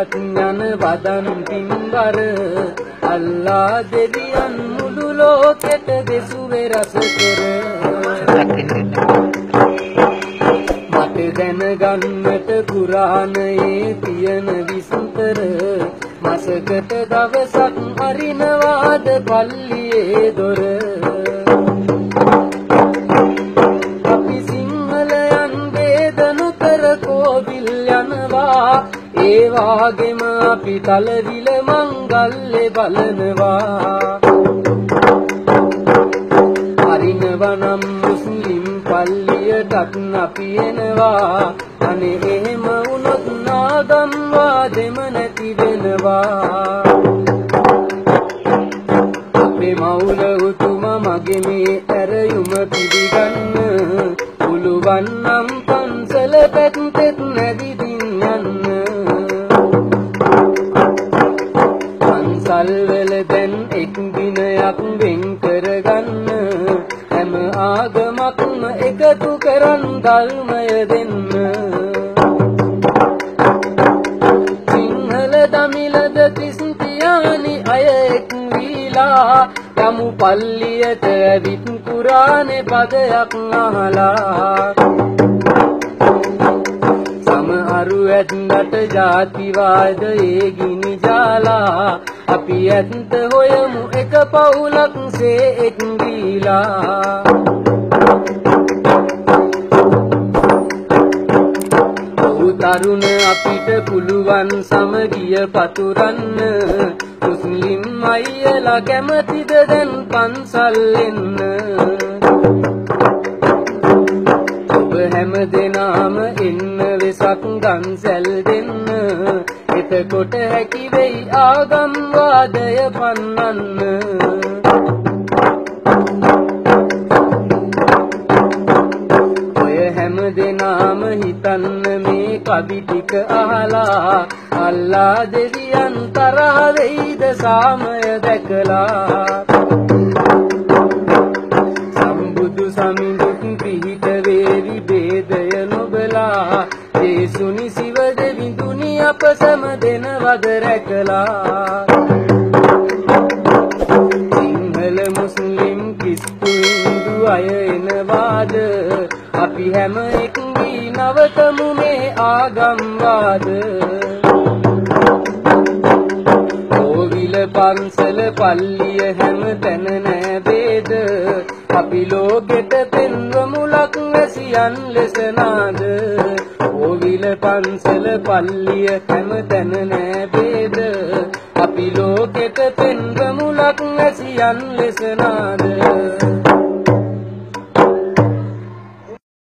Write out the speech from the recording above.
මොහොතකත් යන වදන් පින්වර අල්ලා දෙවියන් මුළු ලෝකෙට දෙසුවේ රස කර. මට දැනගන්නට කුරාණයේ තියෙන විස්තර මසකට දවසක් අරිනවාද පල්ලියේ දොර. ඒ වාගෙම අපි තලවිල මංගල්ලේ බලනවා. අරිනවනම් මුස්ලිම් පල්ලියටත් අපි එනවා. අනේ එහෙම වුණොත් නාගම් වාදෙම නැති වෙනවා. අපේ මවුල උතුම මගේ මේ ඇරයුම පිළිගන්න පුළුවන් නම් එකතු කරන් ධර්මය දෙන්න සිංහල දමිලද ක්‍රිස්තියානි අය එක් වීලා යමු පල්ලියට ඇවිත් කුරානේ පදයක් අහලා සමහරු ඇත්නට ජාතිවාද ඒ ගිනි ජාලා අපි ඇත්ත හොයමු එක පවුලක් සේ එක් තරුණ අපිට පුළුවන් සමගිය පතුරන්න. මුස්ලිම් අයියලා කැමතිද දැන් පන්සල් එන්න? ඔබ හැම දෙනාම එන්න වෙසක් ගන්සැල් දෙන්න. එතකොට හැකි වෙයි ආගම් වාදය පන්නන්න. ඔය හැම දෙනාම හිතන්න මේ කවි ටික අහලා අල්ලා දෙවියන් තරහ වෙයිද සාමය දැකලා? සම්බුදු සමිඳුත් පිහිට වේවි ભેදය නොබලා. ජේසුනි සිව දෙවිඳුනි අප සැම දෙනවද රැකලා. සිංහල මුස්ලිම් කිස්තු හින්දු අය එනවාද අපි හැම එක්වී නවතමු මේ ආගම්වාද කෝවිල පන්සල පල්ලිය හැම තැන නෑ වේද අපි ලෝකෙට පෙන්වමු ලක් වැසියන් ලෙස නාද? කෝවිල පන්සල පල්ලිය හැම තැන නෑ වේද අපි ලෝකෙට පෙන්වමු ලක් වැසියන් ලෙස නාද?